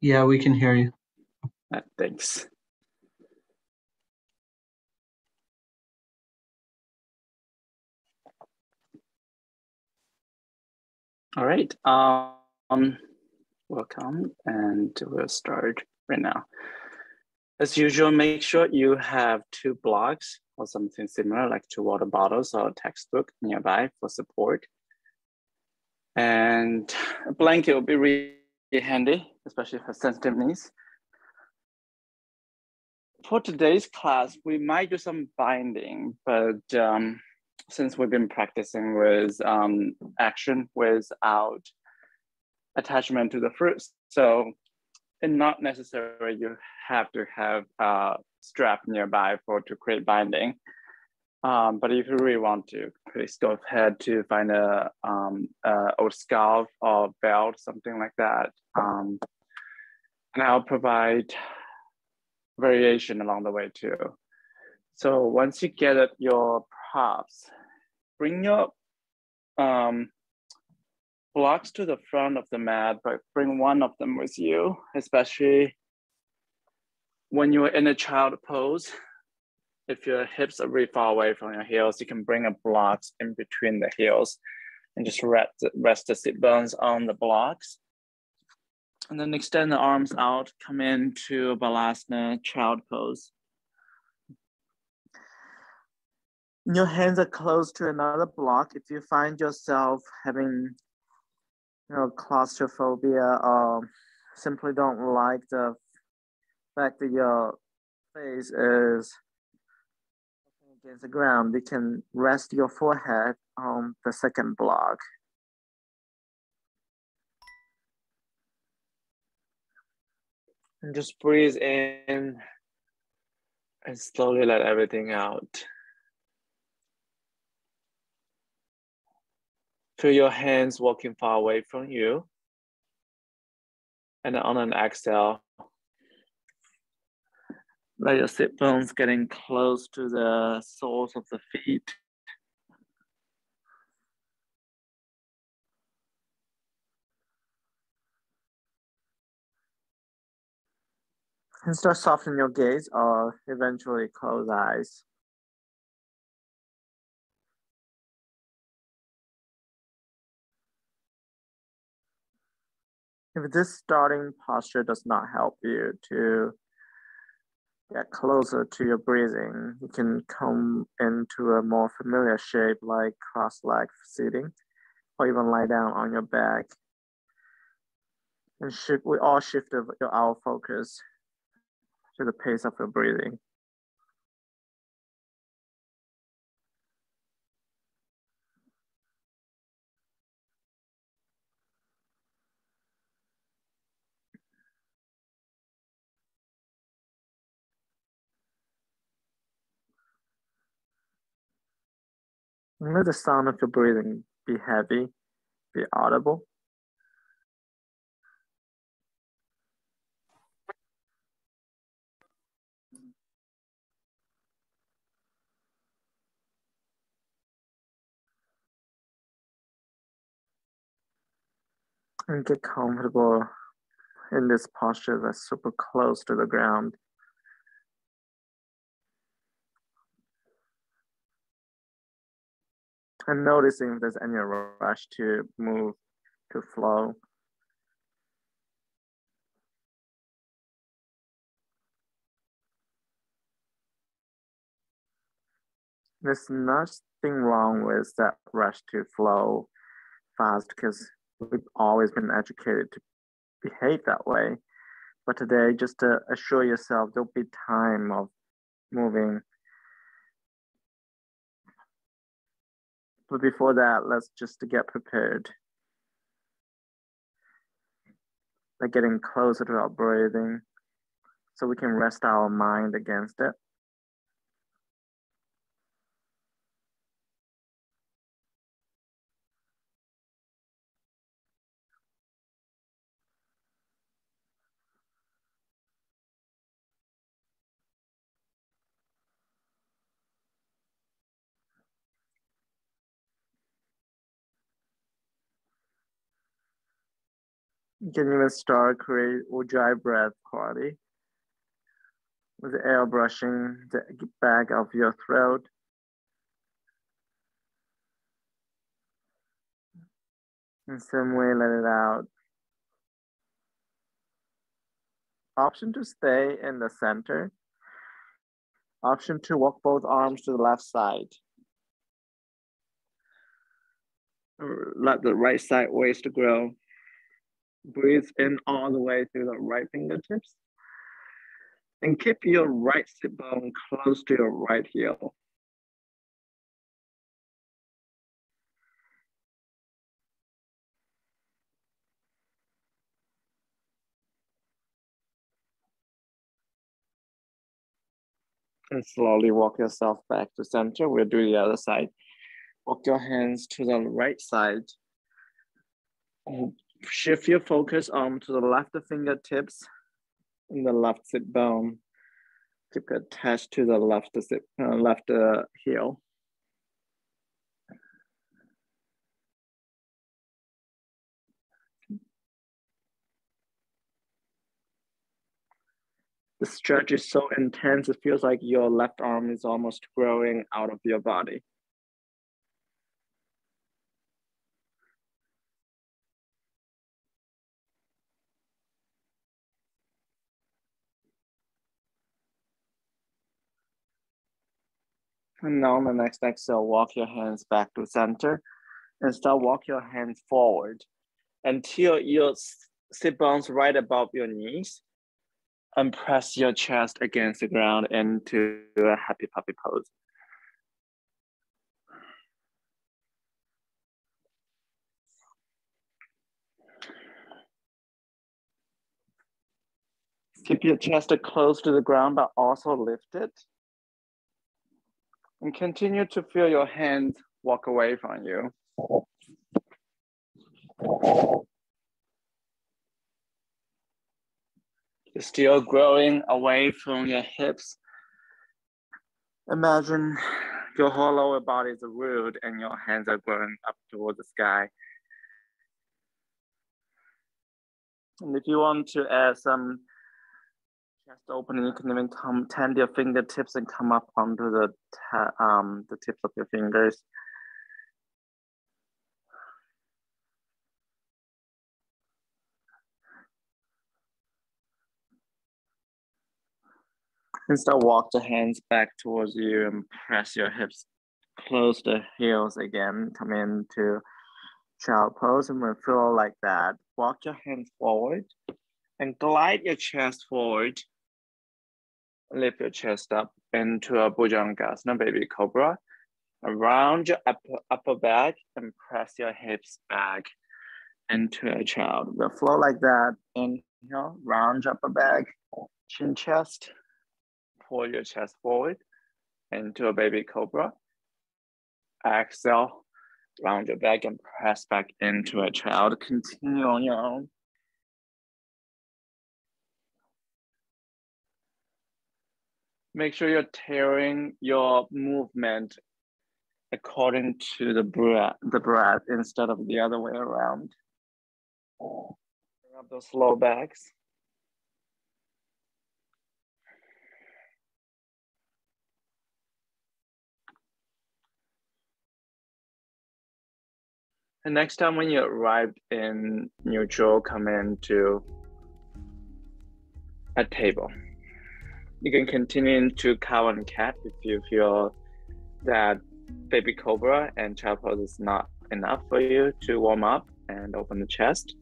Yeah, we can hear you. Thanks. All right. Um, welcome, and we'll start right now. As usual, make sure you have two blocks or something similar, like two water bottles or a textbook nearby for support. And a blanket will be really handy, especially for sensitive knees. For today's class, we might do some binding, but um, since we've been practicing with um, action without attachment to the fruit. So it's not necessary you have to have a strap nearby for to create binding. Um, but if you really want to, please go ahead to find a, um, a old scarf or belt, something like that. Um, and I'll provide variation along the way too. So once you get your props, bring your um, blocks to the front of the mat, but bring one of them with you, especially when you're in a child pose. If your hips are really far away from your heels, you can bring a block in between the heels and just rest, rest the sit bones on the blocks. And then extend the arms out, come into Balasana child pose. your hands are close to another block, if you find yourself having you know, claustrophobia or simply don't like the fact that your face is against the ground, you can rest your forehead on the second block. And just breathe in and slowly let everything out. Feel your hands walking far away from you. And on an exhale, let your sit bones getting close to the soles of the feet. And start softening your gaze or eventually close eyes. If this starting posture does not help you to get closer to your breathing, you can come into a more familiar shape like cross-leg sitting or even lie down on your back. And shift, we all shift our focus to the pace of your breathing. Let the sound of your breathing be heavy, be audible. And get comfortable in this posture that's super close to the ground. and noticing if there's any rush to move, to flow. There's nothing wrong with that rush to flow fast because we've always been educated to behave that way. But today, just to assure yourself, there'll be time of moving But before that, let's just get prepared. By getting closer to our breathing so we can rest our mind against it. Can even start create dry breath quality with air brushing the back of your throat. In some way, let it out. Option to stay in the center. Option to walk both arms to the left side. Let the right side waist grow. Breathe in all the way through the right fingertips. And keep your right sit bone close to your right heel. And slowly walk yourself back to center. We'll do the other side. Walk your hands to the right side. Shift your focus arm to the left fingertips in the left sit bone. Keep attached to the left sit, uh, left uh, heel. The stretch is so intense, it feels like your left arm is almost growing out of your body. And now on the next exhale, uh, walk your hands back to center and start walk your hands forward until your sit bones right above your knees and press your chest against the ground into a happy puppy pose. Keep your chest close to the ground, but also lift it. And continue to feel your hands walk away from you. You're still growing away from your hips. Imagine your whole lower body is a root and your hands are growing up towards the sky. And if you want to add some chest and you can even come tend your fingertips and come up onto the um, the tips of your fingers. And start walk the hands back towards you and press your hips close the heels again. Come into child pose and we feel like that. Walk your hands forward and glide your chest forward lift your chest up into a Bhujangasana, baby cobra. Around your upper, upper back and press your hips back into a child. We'll flow like that. Inhale, round your upper back, chin chest. Pull your chest forward into a baby cobra. Exhale, round your back and press back into a child. Continue on your own. Make sure you're tailoring your movement according to the breath, the breath instead of the other way around. Bring up those low backs. And next time when you arrive in neutral, come into a table you can continue to cow and cat if you feel that baby cobra and child pose is not enough for you to warm up and open the chest.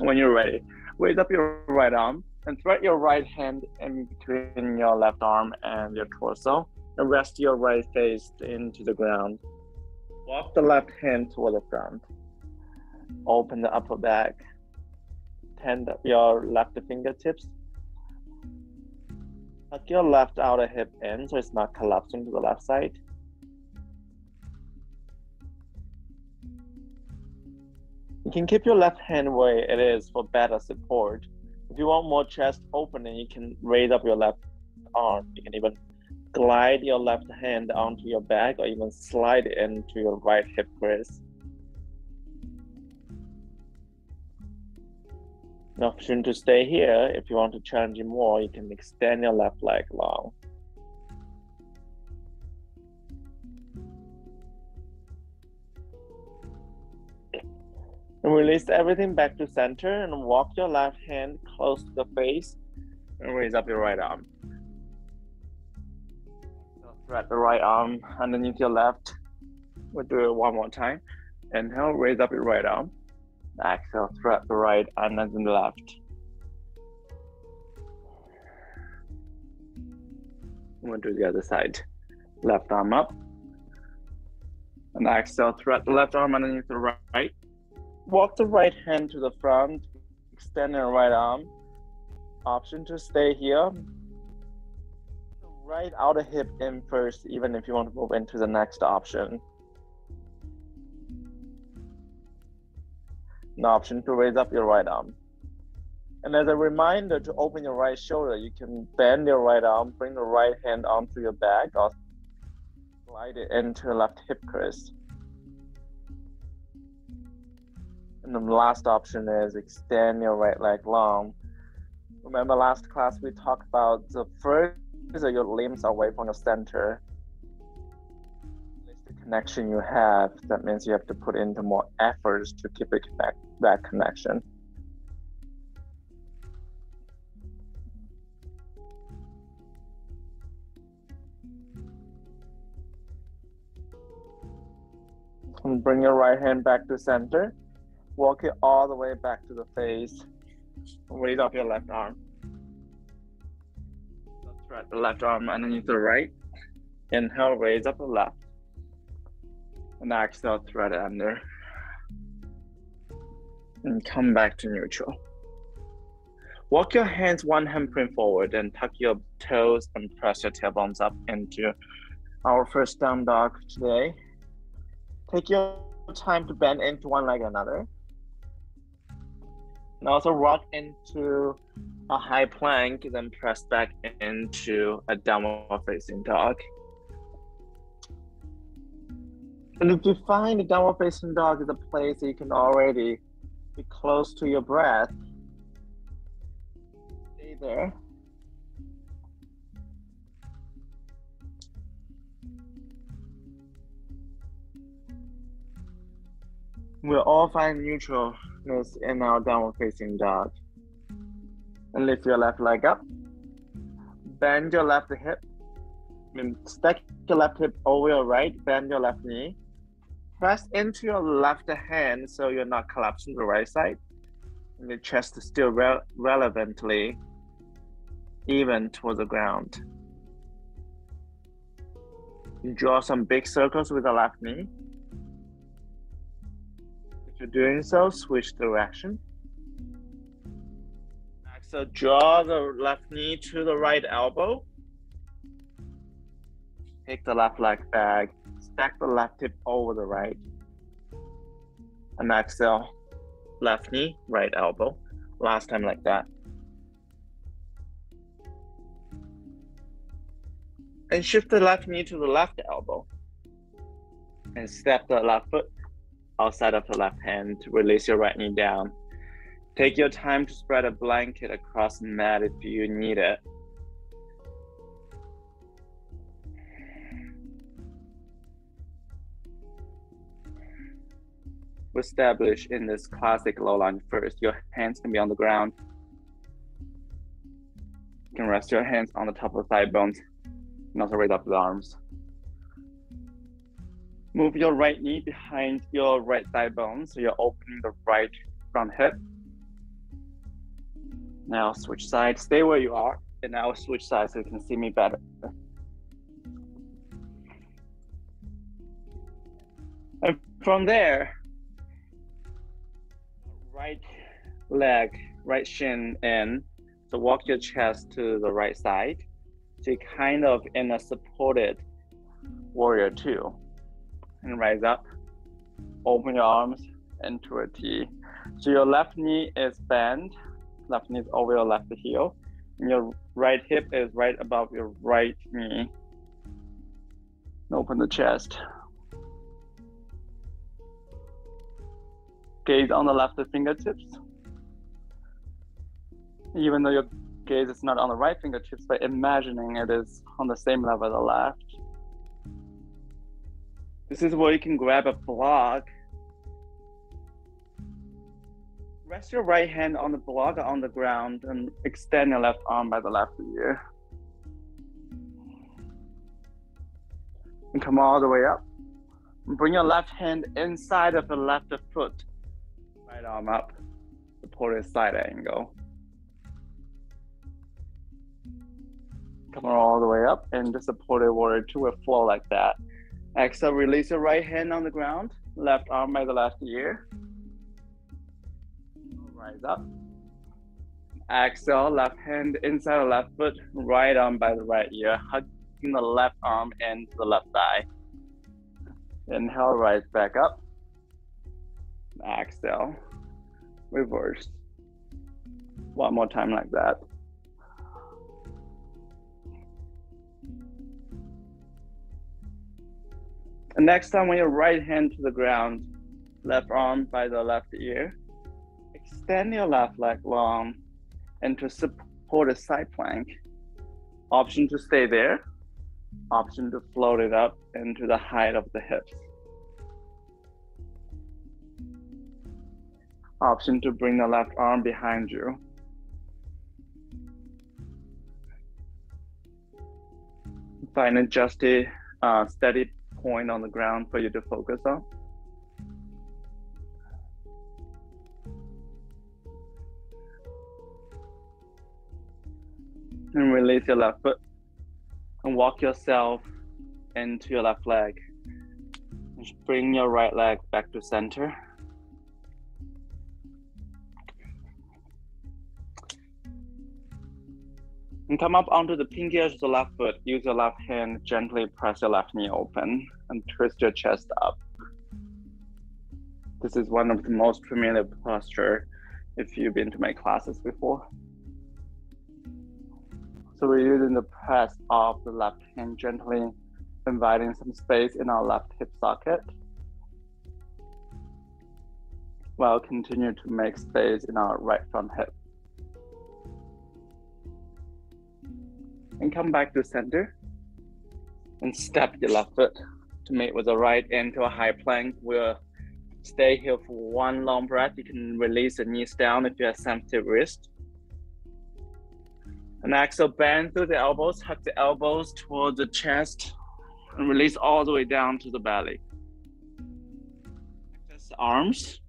When you're ready, raise up your right arm and thread your right hand in between your left arm and your torso and rest your right face into the ground. Walk the left hand toward the front. Open the upper back Tend your left fingertips. Tuck your left outer hip in so it's not collapsing to the left side. You can keep your left hand where it is for better support. If you want more chest opening, you can raise up your left arm. You can even glide your left hand onto your back or even slide it into your right hip crease. An option to stay here. If you want to challenge it more, you can extend your left leg long. And release everything back to center and walk your left hand close to the face and raise up your right arm. So thread the right arm underneath your left. We'll do it one more time. Inhale, raise up your right arm. Exhale, thread the right and the left. We'll do the other side. Left arm up. And exhale, thread the left arm underneath the right. Walk the right hand to the front. Extend your right arm. Option to stay here. Right outer hip in first, even if you want to move into the next option. An option to raise up your right arm. And as a reminder to open your right shoulder, you can bend your right arm, bring the right hand onto your back, or slide it into left hip crease. And the last option is extend your right leg long. Remember last class we talked about the first is your limbs away from your center connection you have, that means you have to put into more efforts to keep it connect that connection. And bring your right hand back to center. Walk it all the way back to the face. Raise up your left arm. Thread the left arm underneath the right. Inhale, raise up the left and exhale thread under and come back to neutral. Walk your hands one handprint forward and tuck your toes and press your tailbones up into our first down dog today. Take your time to bend into one leg another. And also rock into a high plank then press back into a downward facing dog and if you find a downward facing dog is a place that you can already be close to your breath, stay there. We'll all find neutralness in our downward facing dog. And lift your left leg up. Bend your left hip. Stack your left hip over your right. Bend your left knee press into your left hand so you're not collapsing the right side. And the chest is still re- relevantly even towards the ground. You draw some big circles with the left knee. If you're doing so, switch direction. So draw the left knee to the right elbow. Take the left leg back stack the left hip over the right. And exhale, left knee, right elbow. Last time like that. And shift the left knee to the left elbow. And step the left foot outside of the left hand. To release your right knee down. Take your time to spread a blanket across the mat if you need it. Establish in this classic low lunge first. Your hands can be on the ground. You can rest your hands on the top of the thigh bones and also raise up the arms. Move your right knee behind your right thigh bone so you're opening the right front hip. Now switch sides. Stay where you are, and now switch sides so you can see me better. And from there, right leg, right shin in. So walk your chest to the right side. So you kind of in a supported warrior two. And rise up. Open your arms into a T. So your left knee is bent. Left knee is over your left heel. And your right hip is right above your right knee. Open the chest. Gaze on the left fingertips. even though your gaze is not on the right fingertips, but imagining it is on the same level as the left. This is where you can grab a block. Rest your right hand on the block on the ground and extend your left arm by the left ear. And come all the way up. Bring your left hand inside of the left foot. Right arm up. Support a side angle. Come all the way up and just support it warrior to a flow like that. Exhale, release your right hand on the ground. Left arm by the left ear. Rise up. Exhale, left hand inside the left foot, right arm by the right ear, hugging the left arm and the left thigh. Inhale, rise back up. Exhale, reverse. One more time like that. And next time when your right hand to the ground, left arm by the left ear, extend your left leg long and to support a side plank. Option to stay there option to float it up into the height of the hips. Option to bring the left arm behind you. Find a just a uh, steady point on the ground for you to focus on. And release your left foot and walk yourself into your left leg. Just bring your right leg back to center. And come up onto the pinky edge of the left foot. Use your left hand, gently press your left knee open and twist your chest up. This is one of the most familiar posture if you've been to my classes before. So we're using the press of the left hand gently inviting some space in our left hip socket while continue to make space in our right front hip. And come back to center and step your left foot to meet with the right into a high plank. We'll stay here for one long breath. You can release the knees down if you have sensitive wrist. And exhale, bend through the elbows, hug the elbows toward the chest, and release all the way down to the belly. Just arms.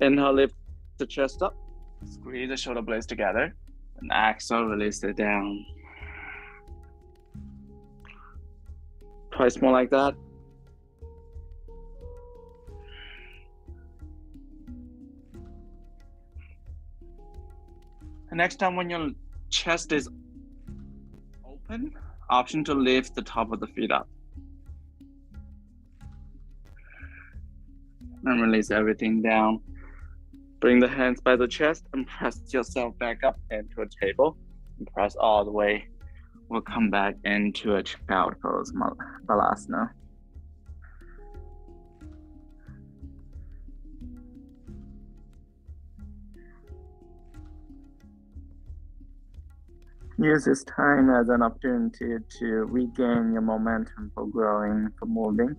Inhale, lift the chest up. Squeeze the shoulder blades together. And exhale, release it down. Twice more like that. next time when your chest is open, option to lift the top of the feet up. And release everything down. Bring the hands by the chest and press yourself back up into a table. And press all the way. We'll come back into a child pose, Balasana. Use this time as an opportunity to regain your momentum for growing, for moving.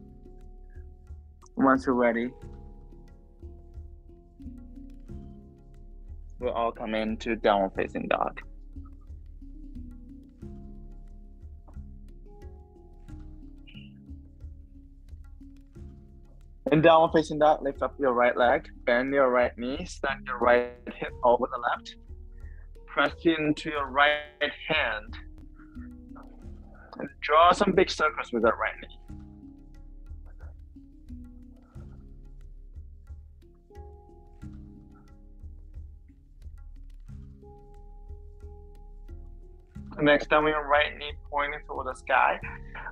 Once you're ready, we'll all come into downward facing dog. In downward facing dog, lift up your right leg, bend your right knee, stack your right hip over the left press into your right hand and draw some big circles with that right knee. Next time, your right knee pointing toward the sky.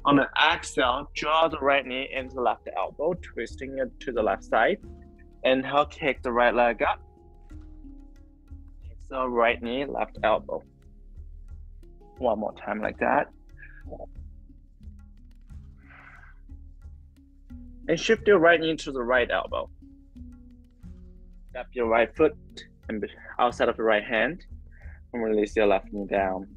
On the exhale, draw the right knee into the left elbow, twisting it to the left side. Inhale, kick the right leg up. So right knee, left elbow. One more time like that. And shift your right knee to the right elbow. Step your right foot and outside of the right hand and release your left knee down.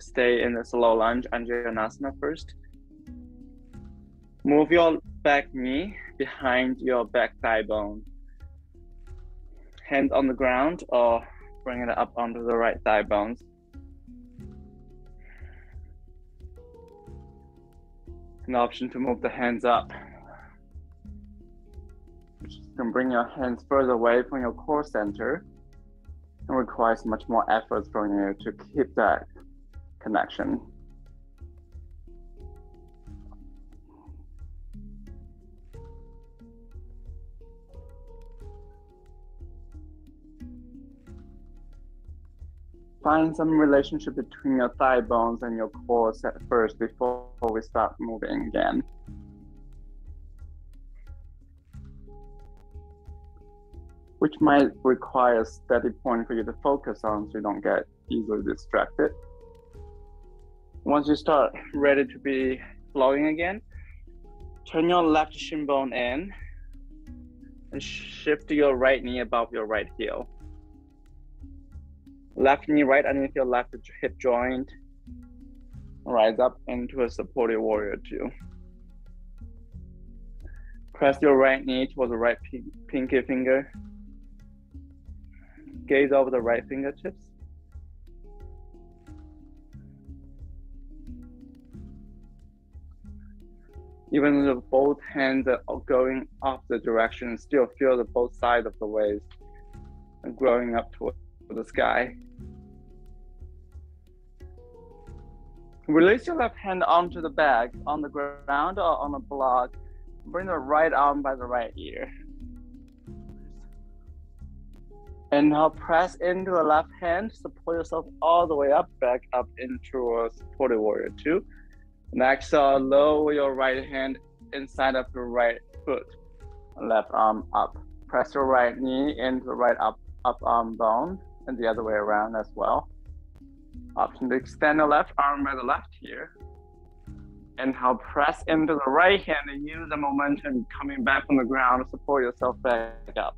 Stay in the slow lunge Anjaneyasana first. Move your back knee behind your back thigh bone. Hand on the ground or bring it up onto the right thigh bones. An option to move the hands up. You can bring your hands further away from your core center and requires much more effort from you to keep that connection. find some relationship between your thigh bones and your core set first before we start moving again. Which might require a steady point for you to focus on so you don't get easily distracted. Once you start ready to be flowing again, turn your left shin bone in and shift your right knee above your right heel left knee right underneath your left hip joint. Rise up into a supported warrior two. Press your right knee towards the right pinky finger. Gaze over the right fingertips. Even if both hands are going the direction, still feel the both sides of the waist and growing up towards the sky. Release your left hand onto the bag, on the ground or on a block. Bring the right arm by the right ear. And now press into the left hand, support yourself all the way up, back up into a supported warrior two. Next, uh, lower your right hand inside of your right foot, left arm up. Press your right knee into the right up, up arm bone and the other way around as well. Option to extend the left arm by the left here. Inhale, press into the right hand and use the momentum coming back from the ground to support yourself back up.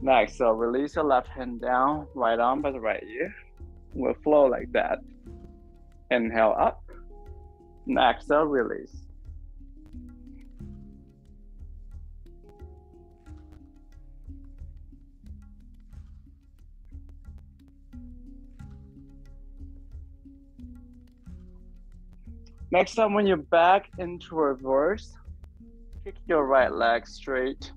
Next, so release your left hand down, right arm by the right ear. We'll flow like that. Inhale up. Next, release. Next time when you're back into reverse, kick your right leg straight,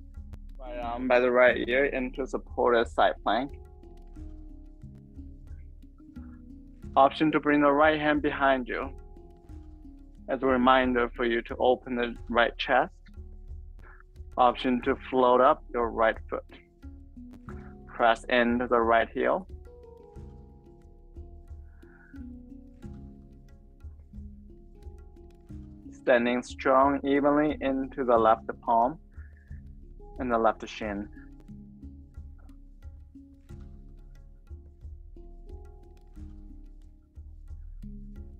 arm by the right ear into supported side plank. Option to bring the right hand behind you as a reminder for you to open the right chest. Option to float up your right foot. Press into the right heel. standing strong evenly into the left palm and the left shin.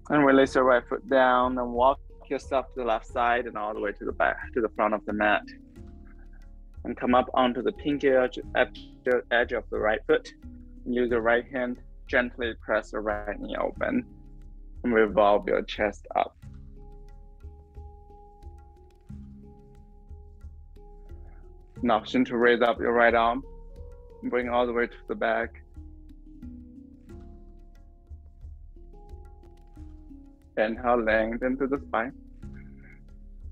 And release your right foot down and walk yourself to the left side and all the way to the back, to the front of the mat. And come up onto the pinky edge, edge, of the right foot. Use your right hand, gently press the right knee open and revolve your chest up. an option to raise up your right arm, bring all the way to the back. Inhale, lengthen to the spine.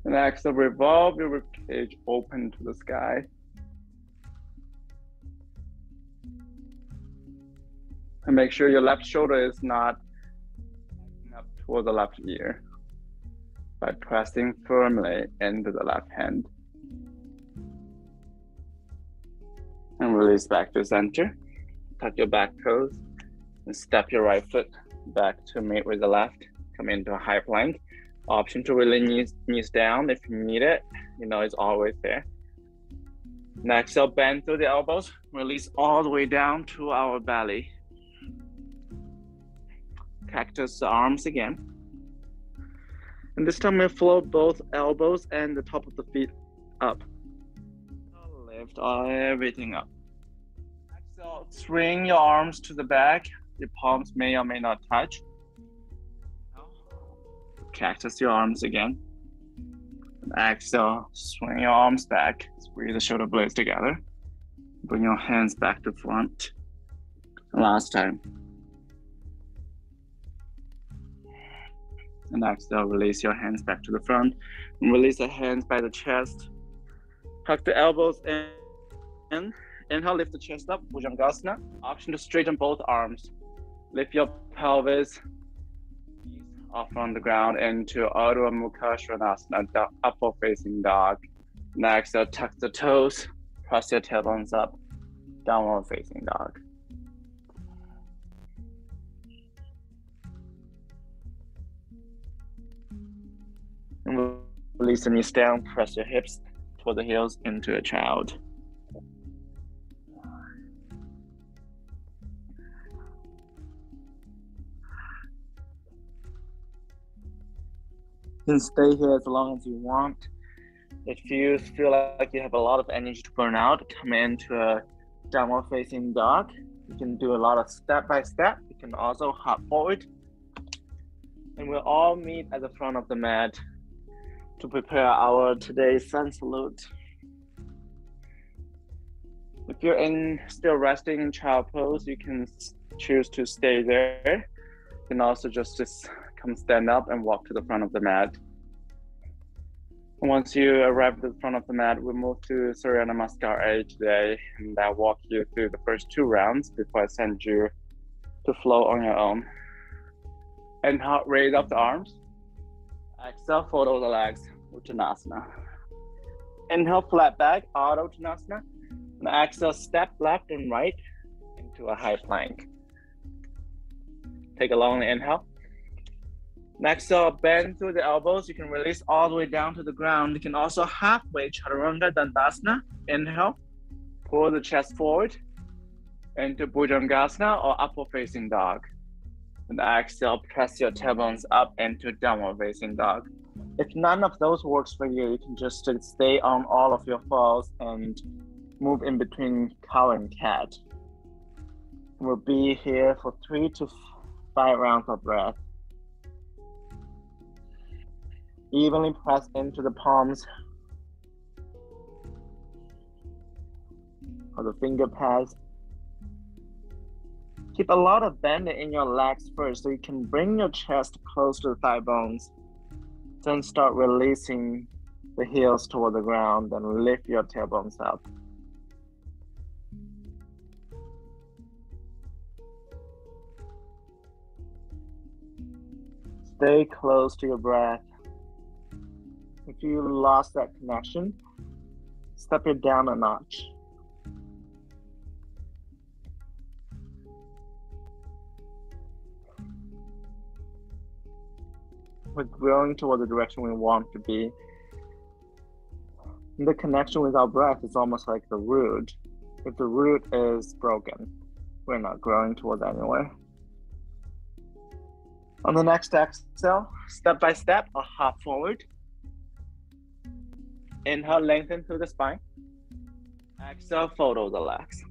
And exhale, revolve your rib cage open to the sky. And make sure your left shoulder is not up toward the left ear by pressing firmly into the left hand. and release back to center. Tuck your back toes and step your right foot back to meet with the left. Come into a high plank. Option to really knees, knees down if you need it. You know it's always there. Next, so bend through the elbows. Release all the way down to our belly. Cactus arms again. And this time we float both elbows and the top of the feet up. Lift everything up. Exhale, swing your arms to the back. Your palms may or may not touch. Cactus your arms again. Exhale, swing your arms back. Squeeze the shoulder blades together. Bring your hands back to front. Last time. And exhale, release your hands back to the front. Release the hands by the chest. Tuck the elbows in. Inhale, lift the chest up, Bhujangasana. Option to straighten both arms. Lift your pelvis off from the ground into Ardha Mukha Svanasana, upward facing dog. Next, tuck the toes, press your tailbones up, downward facing dog. And release the knees down, press your hips toward the heels into a child. Can stay here as long as you want. If you feel like you have a lot of energy to burn out, come into a downward facing dog. You can do a lot of step by step. You can also hop forward. And we'll all meet at the front of the mat to prepare our today's sun salute. If you're in still resting in child pose, you can choose to stay there. You can also just, just stand up and walk to the front of the mat. Once you arrive at the front of the mat, we move to Surya Namaskar A today, and I'll walk you through the first two rounds before I send you to flow on your own. Inhale, raise up the arms. Exhale, fold over the legs, Uttanasana. Inhale, flat back, Ardha Uttanasana. And exhale, step left and right into a high plank. Take a long inhale. Next up, bend through the elbows. You can release all the way down to the ground. You can also halfway chaturanga dandasana. Inhale, pull the chest forward into bhujangasana or upward facing dog. And exhale, press your tailbones up into downward facing dog. If none of those works for you, you can just stay on all of your fours and move in between cow and cat. We'll be here for three to five rounds of breath. Evenly press into the palms of the finger pads. Keep a lot of bend in your legs first so you can bring your chest close to the thigh bones. Then start releasing the heels toward the ground and lift your tailbones up. Stay close to your breath. If you lost that connection, step it down a notch. We're growing toward the direction we want to be. The connection with our breath is almost like the root. If the root is broken, we're not growing toward anywhere. On the next exhale, step by step, a hop forward. Inhale, lengthen through the spine. Exhale, fold the legs.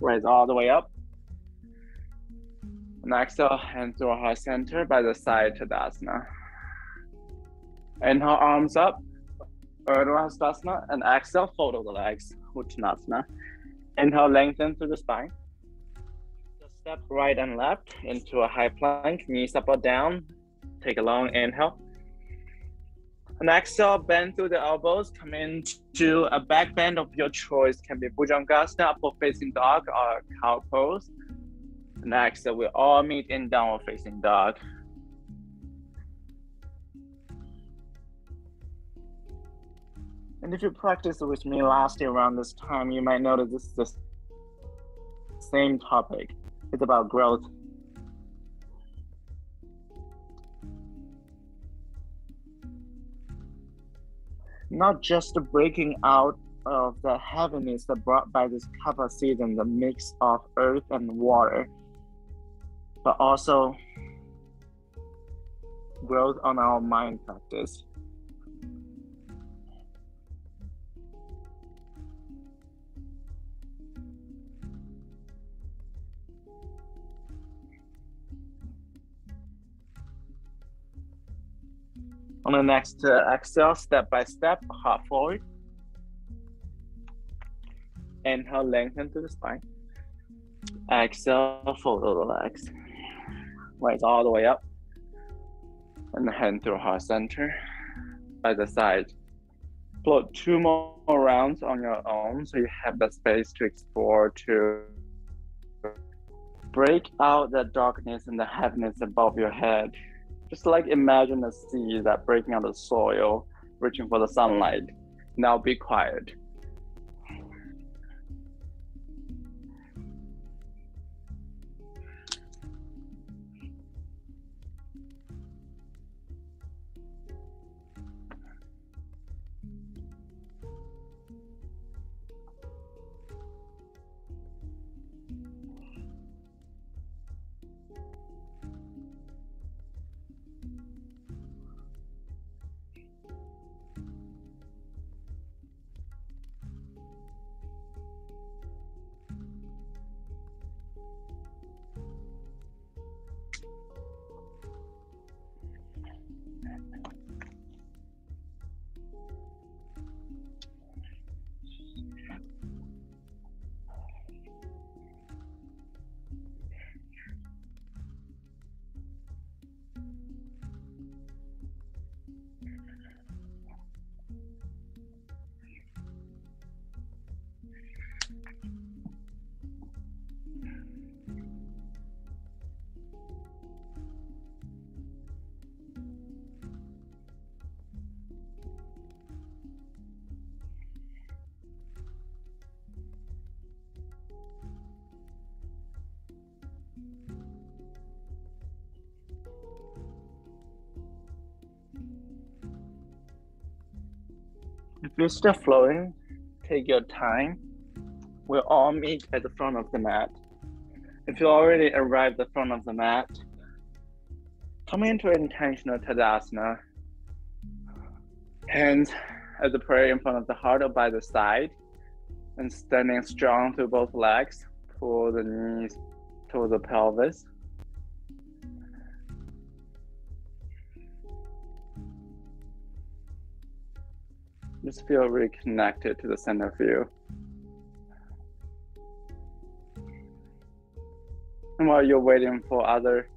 Raise all the way up. And exhale, hands to our heart center by the side to Tadasana. Inhale, arms up. Urdhva. And exhale, fold the legs. Uttanasana. Inhale, lengthen through the spine. Step right and left into a high plank, knees up or down. Take a long inhale. And exhale, bend through the elbows, come into a back bend of your choice. Can be Bhujangasana, upward facing dog, or cow pose. Exhale, we all meet in downward facing dog. And if you practiced with me last year around this time, you might notice this is the same topic. It's about growth not just the breaking out of the heaviness that brought by this kapha season, the mix of earth and water, but also growth on our mind practice. On the next uh, exhale, step by step, heart forward. Inhale, lengthen to the spine. Exhale, fold the legs. Raise all the way up. And the hand through heart center. By the side. Float two more rounds on your own so you have the space to explore to break out the darkness and the heaviness above your head just like imagine a seed that breaking out the soil, reaching for the sunlight. Now be quiet. You're still flowing, take your time. We'll all meet at the front of the mat. If you already arrived at the front of the mat, come into intentional Tadasana. Hands at the prayer in front of the heart or by the side, and standing strong through both legs. Pull the knees toward the pelvis. Feel really connected to the center of you. And while you're waiting for other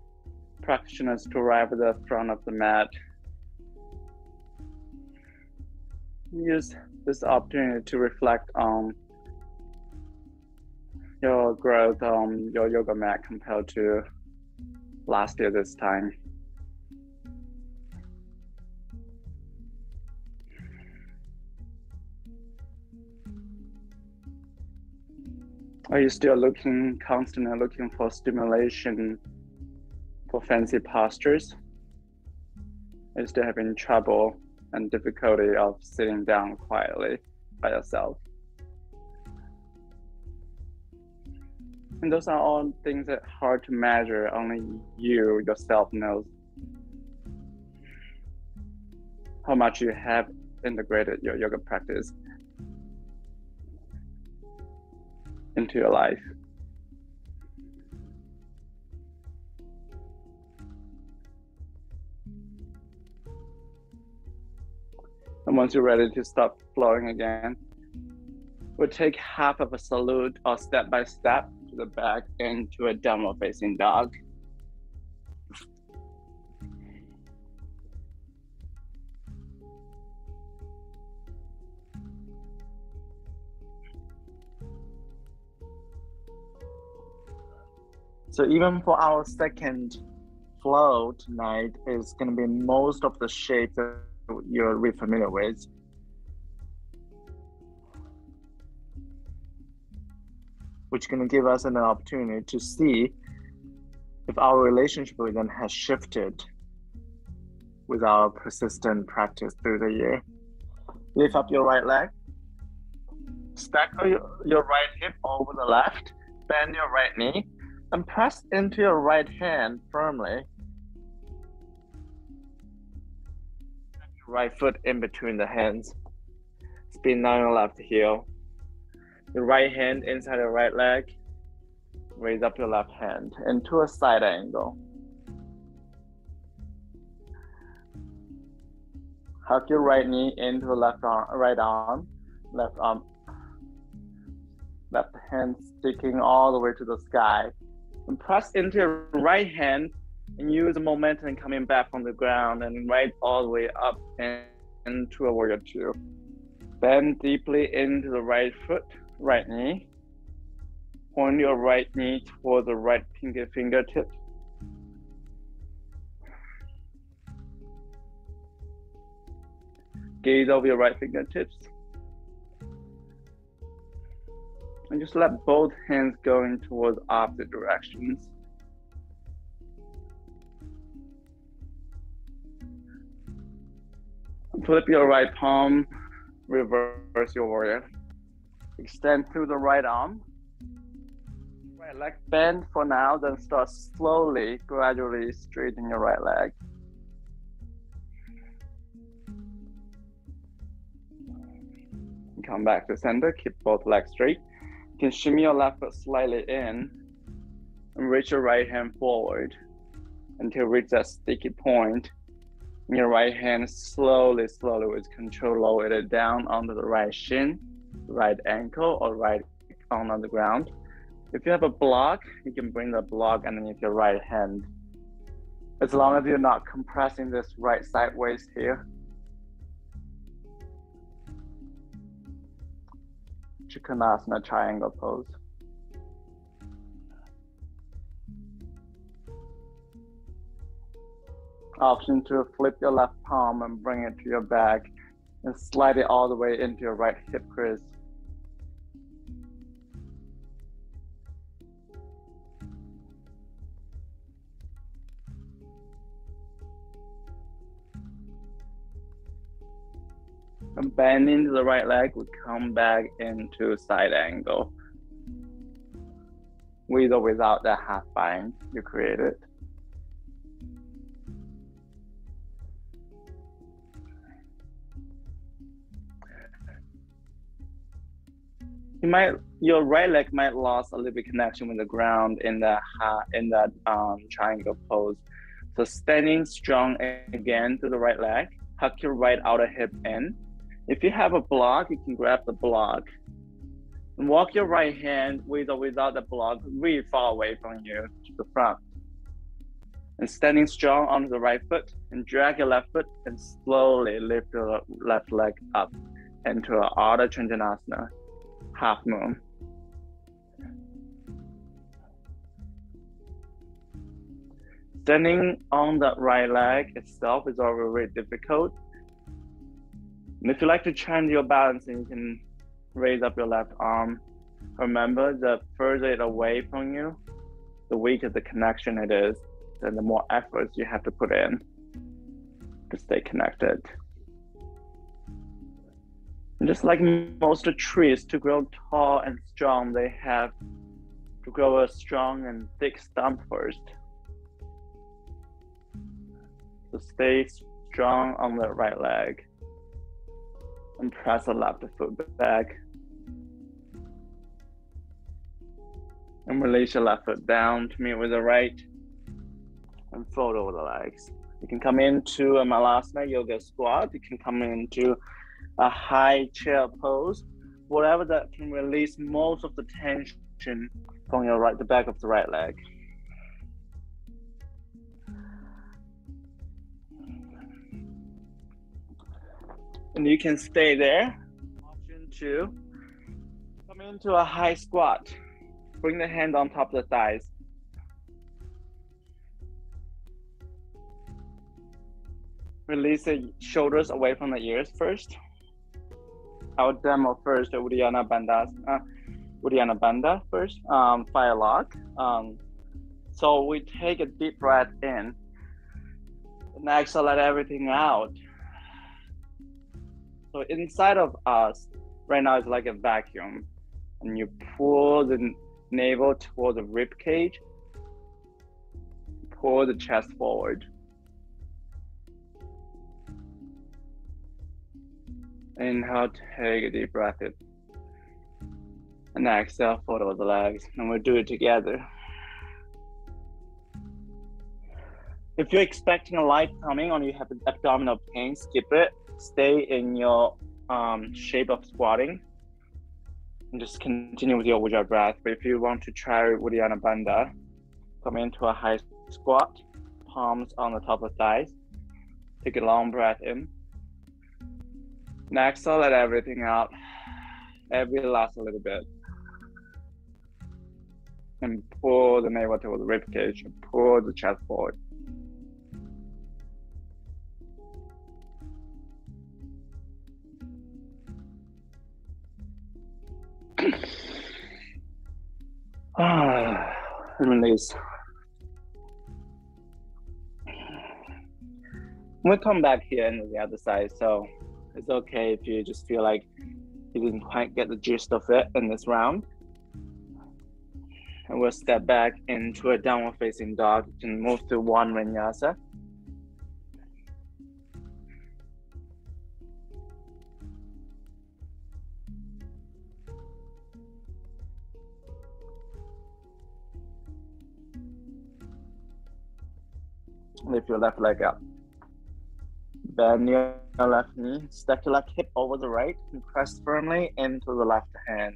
practitioners to arrive at the front of the mat, use this opportunity to reflect on your growth on your yoga mat compared to last year this time. Are you still looking, constantly looking for stimulation for fancy postures? Are you still having trouble and difficulty of sitting down quietly by yourself? And those are all things that hard to measure. Only you yourself knows how much you have integrated your yoga practice into your life. And once you're ready to stop flowing again, we'll take half of a salute or step by step to the back into a downward facing dog. So even for our second flow tonight is going to be most of the shapes that you're really familiar with. Which going to give us an opportunity to see if our relationship with them has shifted with our persistent practice through the year. Lift up your right leg. Stack your, your right hip over the left. Bend your right knee and press into your right hand firmly. Right foot in between the hands. Spin down your left heel. Your right hand inside your right leg. Raise up your left hand into a side angle. Hug your right knee into the left arm, right arm, left arm, left hand sticking all the way to the sky. And press into your right hand and use the momentum coming back from the ground and right all the way up and into a warrior two. Bend deeply into the right foot, right knee. Point your right knee towards the right finger fingertip. Gaze over your right fingertips. And just let both hands go in towards opposite directions. Flip your right palm, reverse your warrior. Extend through the right arm. Right leg bend for now, then start slowly, gradually straighten your right leg. Come back to center, keep both legs straight. You can shimmy your left foot slightly in and reach your right hand forward until reach that sticky point your right hand slowly, slowly with control lower it down onto the right shin, right ankle, or right on the ground. If you have a block, you can bring the block underneath your right hand. As long as you're not compressing this right side waist here. Trikonasana triangle pose. option to flip your left palm and bring it to your back and slide it all the way into your right hip crease. And bend into the right leg, we come back into side angle. With or without that half bind you created. you might your right leg might lost a little bit connection with the ground in that in that um, triangle pose. So standing strong again to the right leg, tuck your right outer hip in. If you have a block, you can grab the block. And walk your right hand with or without the block really far away from you to the front. And standing strong onto the right foot and drag your left foot and slowly lift your left leg up into an Ardha Chandrasana half moon. Standing on the right leg itself is already difficult. And if you like to change your balance, and you can raise up your left arm. Remember, the further it away from you, the weaker the connection it is, and the more efforts you have to put in to stay connected. And just like most trees, to grow tall and strong, they have to grow a strong and thick stump first. So stay strong on the right leg and press the left foot back. And release your left foot down to meet with the right and fold over the legs. You can come into uh, a Malasana Yoga squat. You can come into a high chair pose, whatever that can release most of the tension from your right, the back of the right leg. And you can stay there. Option two, come into a high squat. Bring the hand on top of the thighs. Release the shoulders away from the ears first. I'll demo first Uddiyana Bandha, uh, Uddiyana Bandha first, um, fire lock. Um, so we take a deep breath in, and exhale let everything out. So inside of us, right now is like a vacuum, and you pull the navel toward the rib cage, pull the chest forward. Inhale, take a deep breath in. And exhale, fold over the legs. And we'll do it together. If you're expecting a light coming or you have abdominal pain, skip it. Stay in your um, shape of squatting and just continue with your Ujjayi breath. But if you want to try Uddiyana Bandha, come into a high squat, palms on the top of thighs. Take a long breath in. Next, I'll let everything out. Every last a little bit. And pull the navel toward the rib cage and pull the chest forward. Ah, release. We'll come back here and the other side. So it's okay if you just feel like you didn't quite get the gist of it in this round. And we'll step back into a downward facing dog and move to one vinyasa. Lift your left leg up. Bend your left knee. Step your left hip over the right and press firmly into the left hand.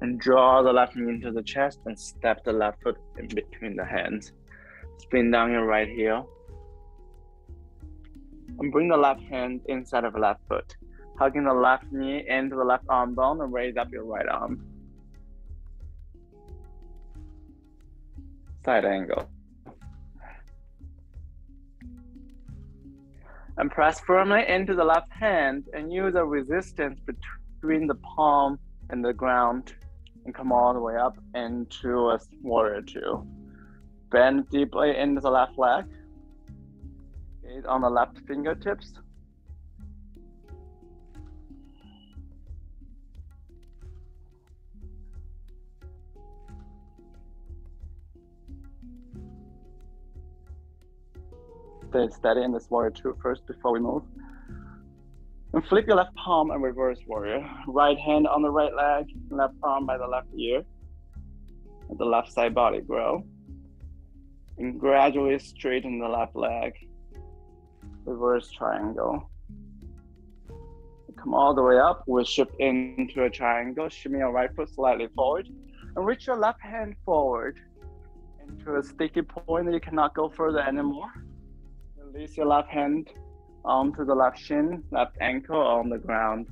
And draw the left knee into the chest and step the left foot in between the hands. Spin down your right heel. And bring the left hand inside of the left foot. Hugging the left knee into the left arm bone and raise up your right arm. Side angle. And press firmly into the left hand and use a resistance between the palm and the ground and come all the way up into a warrior two. Bend deeply into the left leg. Gaze on the left fingertips. Stay steady in this warrior two first before we move. And flip your left palm and reverse warrior. Right hand on the right leg, left arm by the left ear. Let the left side body grow. And gradually straighten the left leg. Reverse triangle. Come all the way up. We'll shift into a triangle. Shimmy your right foot slightly forward. And reach your left hand forward into a sticky point that you cannot go further anymore. Release your left hand onto the left shin, left ankle on the ground,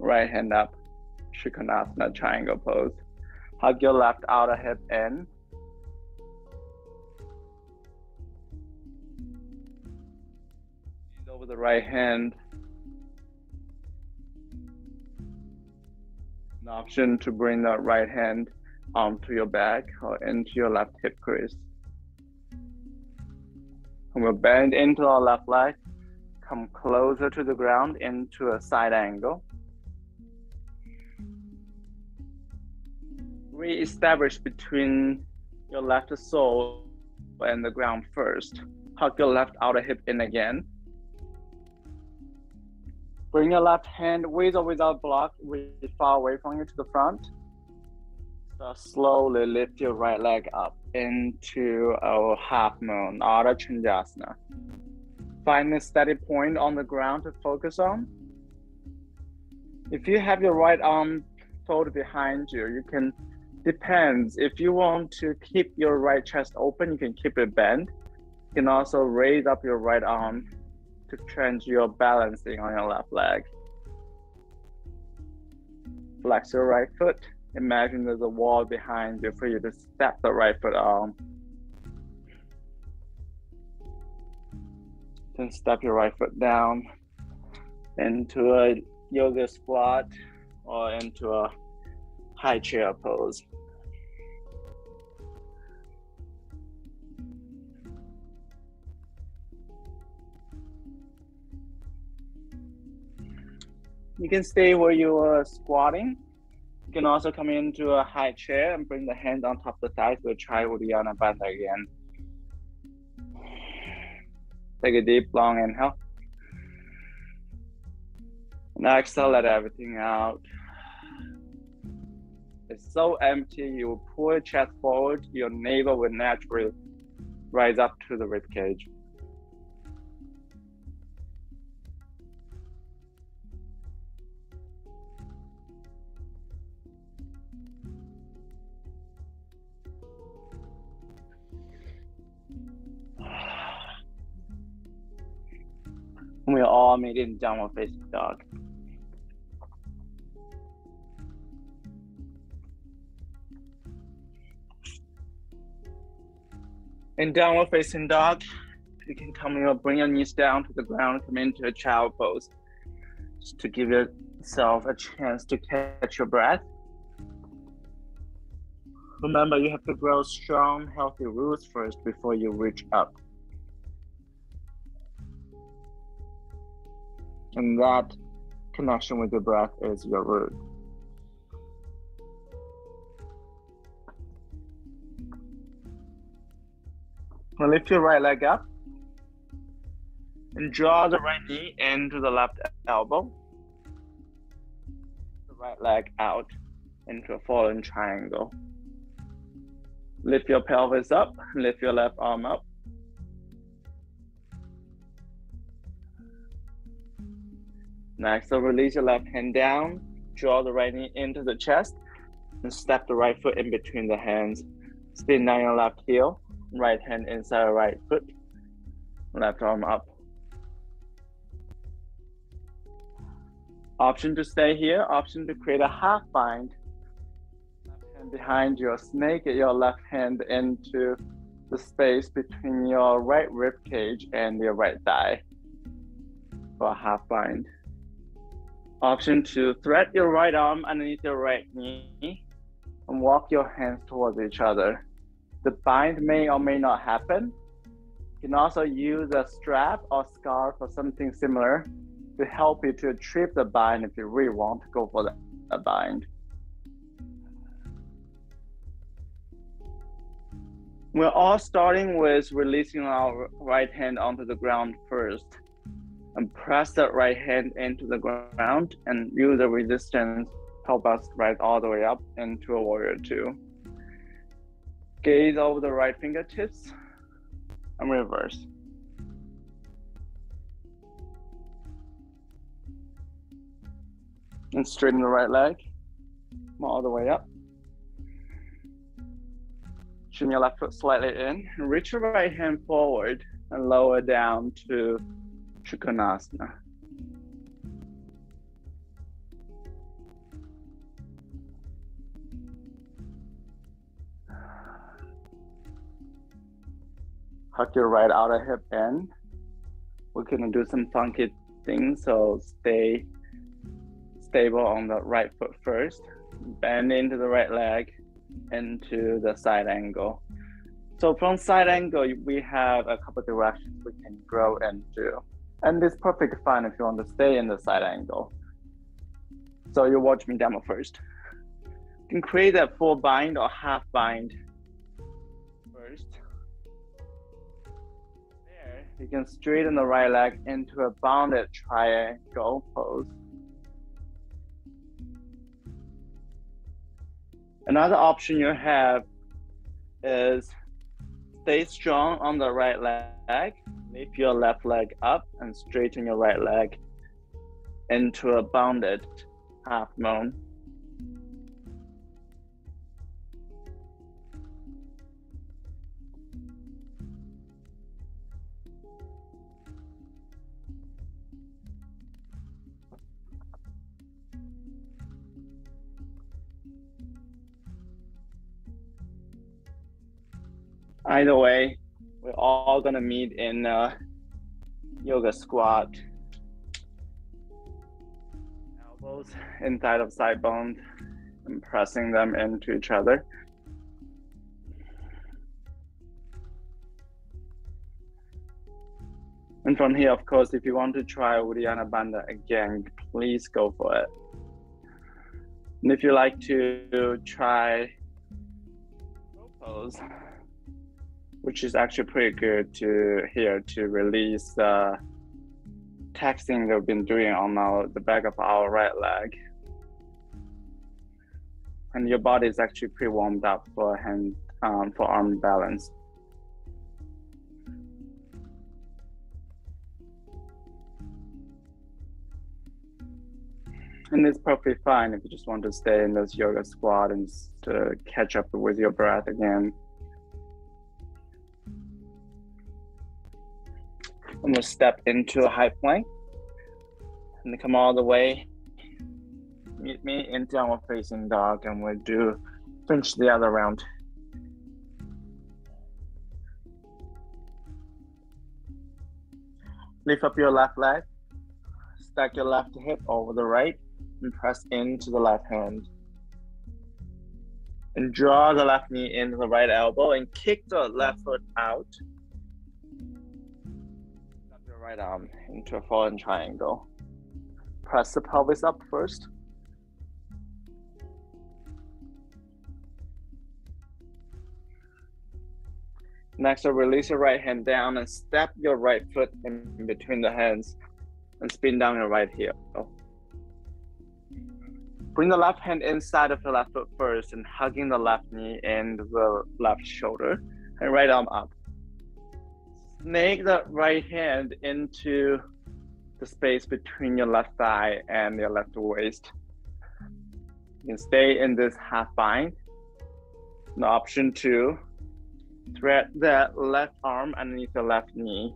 right hand up, Trikonasana triangle pose. Hug your left outer hip in. Over the right hand. An option to bring the right hand onto your back or into your left hip crease. And we'll bend into our left leg, come closer to the ground into a side angle. Re-establish between your left sole and the ground first. Hug your left outer hip in again. Bring your left hand with or without block, really far away from you to the front. So slowly lift your right leg up into a half moon, Ardha Chandrasana. Find a steady point on the ground to focus on. If you have your right arm folded behind you, you can, depends. If you want to keep your right chest open, you can keep it bent. You can also raise up your right arm to change your balancing on your left leg. Flex your right foot imagine there's a wall behind you for you to step the right foot on. Then step your right foot down into a yoga squat or into a high chair pose. You can stay where you are squatting you can also come into a high chair and bring the hands on top of the thighs. We'll try Uddiyana Bandha again. Take a deep, long inhale. Now exhale, let everything out. It's so empty, you pull your chest forward, your navel will naturally rise up to the rib cage. We all made it in downward facing dog. In downward facing dog, you can come here, bring your knees down to the ground, come into a child pose, just to give yourself a chance to catch your breath. Remember, you have to grow strong, healthy roots first before you reach up. And that connection with the breath is your root. Now lift your right leg up and draw the right knee into the left elbow. The right leg out into a fallen triangle. Lift your pelvis up, lift your left arm up. Next, so release your left hand down, draw the right knee into the chest, and step the right foot in between the hands. Spin down your left heel, right hand inside right foot, left arm up. Option to stay here, option to create a half bind. Left hand behind your snake, your left hand into the space between your right rib cage and your right thigh for a half bind. Option to thread your right arm underneath your right knee and walk your hands towards each other. The bind may or may not happen. You can also use a strap or scarf or something similar to help you to achieve the bind if you really want to go for the, the bind. We're all starting with releasing our right hand onto the ground first and press that right hand into the ground and use the resistance help us rise all the way up into a warrior two. Gaze over the right fingertips and reverse. And straighten the right leg all the way up. Chin your left foot slightly in. Reach your right hand forward and lower down to Trikonasana. Huck your right outer hip in. We're gonna do some funky things, so stay stable on the right foot first. Bend into the right leg, into the side angle. So from side angle, we have a couple directions we can grow into. And it's perfectly fine if you want to stay in the side angle. So you watch me demo first. You can create a full bind or half bind first. There, you can straighten the right leg into a bounded triangle pose. Another option you have is stay strong on the right leg lift your left leg up and straighten your right leg into a bounded half moon. Either way, we're all gonna meet in uh, yoga squat. Elbows inside of side bones and pressing them into each other. And from here, of course, if you want to try Uddiyana Bandha again, please go for it. And if you like to try pose, which is actually pretty good to here to release uh, texting that we've been doing on our, the back of our right leg. And your body is actually pretty warmed up for hand um, for arm balance. And it's perfectly fine if you just want to stay in this yoga squat and to catch up with your breath again. I'm gonna step into a high plank and come all the way. Meet me in downward facing dog, and we'll do finish the other round. Lift up your left leg, stack your left hip over the right, and press into the left hand. And draw the left knee into the right elbow and kick the left foot out. Right arm into a fallen triangle. Press the pelvis up first. Next, release your right hand down and step your right foot in between the hands and spin down your right heel. Bring the left hand inside of the left foot first and hugging the left knee and the left shoulder and right arm up. Snake the right hand into the space between your left thigh and your left waist. You can stay in this half bind. And option two, thread the left arm underneath the left knee.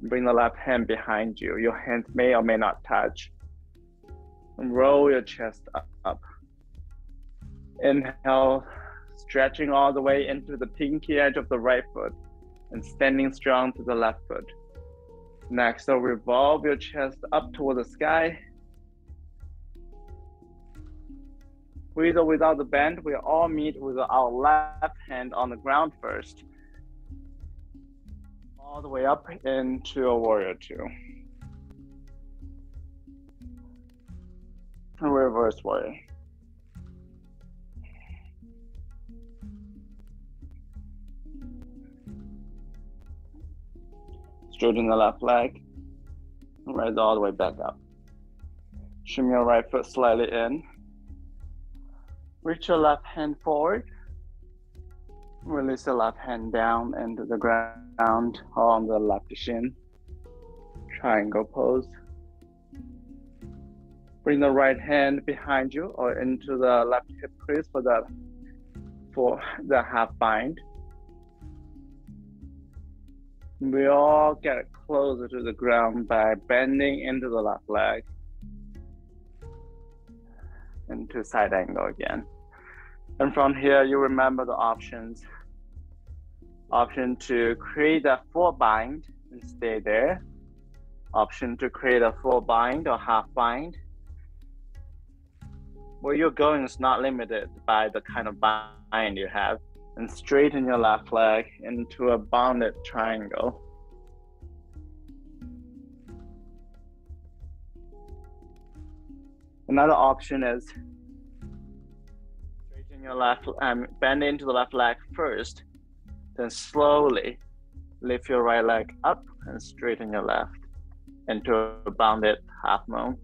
Bring the left hand behind you. Your hands may or may not touch And roll your chest up. Inhale, stretching all the way into the pinky edge of the right foot and standing strong to the left foot. Next, so revolve your chest up toward the sky. With or without the bend, we all meet with our left hand on the ground first. All the way up into a warrior two. reverse way. Straighten the left leg and raise all the way back up. Shimmy your right foot slightly in. Reach your left hand forward. Release the left hand down into the ground on the left shin. Triangle pose. Bring the right hand behind you or into the left hip crease for the for the half bind. We all get closer to the ground by bending into the left leg into side angle again. And from here, you remember the options. Option to create a full bind and stay there. Option to create a full bind or half bind where you're going is not limited by the kind of bind you have and straighten your left leg into a bounded triangle. Another option is straighten your left, um, bend into the left leg first, then slowly lift your right leg up and straighten your left into a bounded half moon.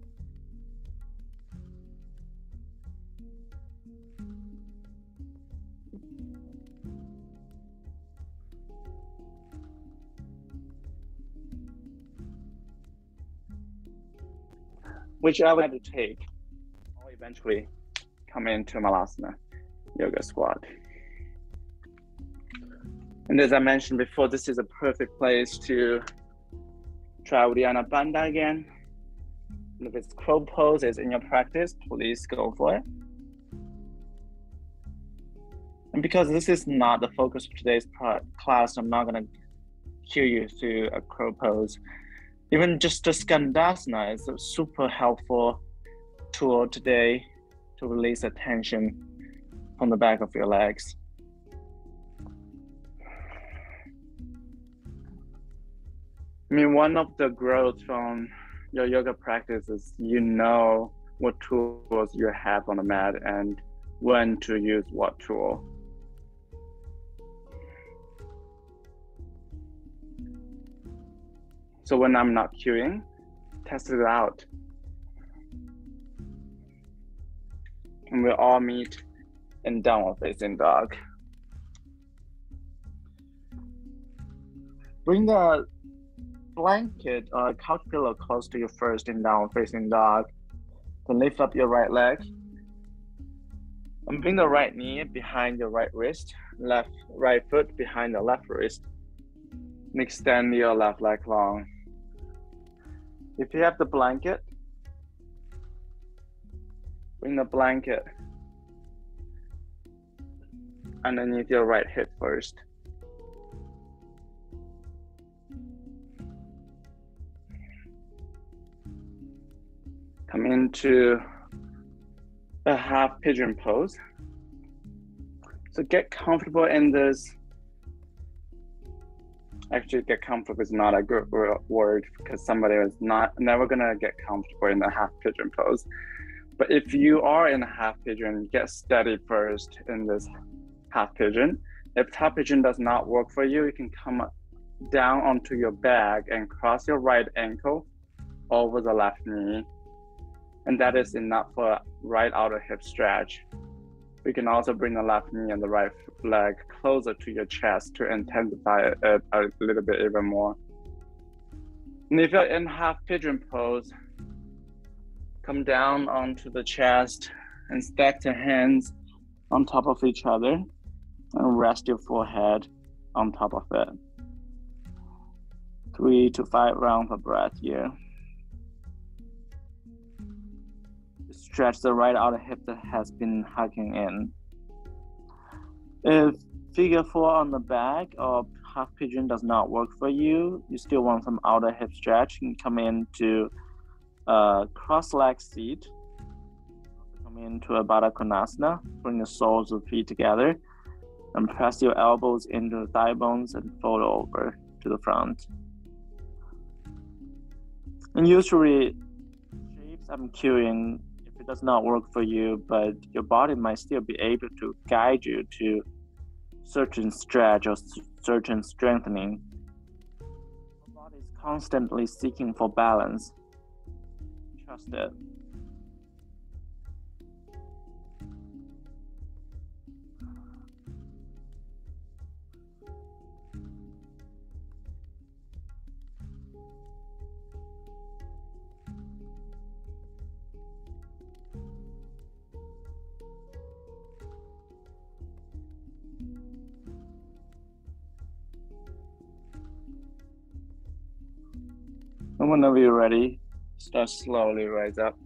Whichever you have to take, I'll eventually come into Malasana yoga squat. And as I mentioned before, this is a perfect place to try Uddiyana Bandha again. If it's crow pose is in your practice, please go for it. And because this is not the focus of today's class, I'm not going to cue you through a crow pose even just the Skandasana is a super helpful tool today to release the tension from the back of your legs. I mean, one of the growth from your yoga practice is you know what tools you have on the mat and when to use what tool. So when I'm not cueing, test it out. And we'll all meet in downward facing dog. Bring the blanket or couch pillow close to your first in downward facing dog. Then lift up your right leg. And bring the right knee behind your right wrist, left right foot behind the left wrist. And extend your left leg long. If you have the blanket, bring the blanket and underneath your right hip first. Come into a half pigeon pose. So get comfortable in this. Actually, get comfortable is not a good word because somebody is not never gonna get comfortable in the half pigeon pose. But if you are in a half pigeon, get steady first in this half pigeon. If half pigeon does not work for you, you can come down onto your back and cross your right ankle over the left knee and that is enough for right outer hip stretch. We can also bring the left knee and the right leg closer to your chest to intensify it a little bit even more. And if you're in half pigeon pose, come down onto the chest and stack the hands on top of each other and rest your forehead on top of it. Three to five rounds of breath here. Stretch the right outer hip that has been hugging in. If figure four on the back or half pigeon does not work for you, you still want some outer hip stretch, you can come into a cross leg seat. Come into a Baddha Konasana, bring the soles of feet together, and press your elbows into the thigh bones and fold over to the front. And usually, shapes I'm cueing it does not work for you, but your body might still be able to guide you to certain stretch or certain strengthening. Your body is constantly seeking for balance. Trust it. Whenever you're ready, start slowly rise up.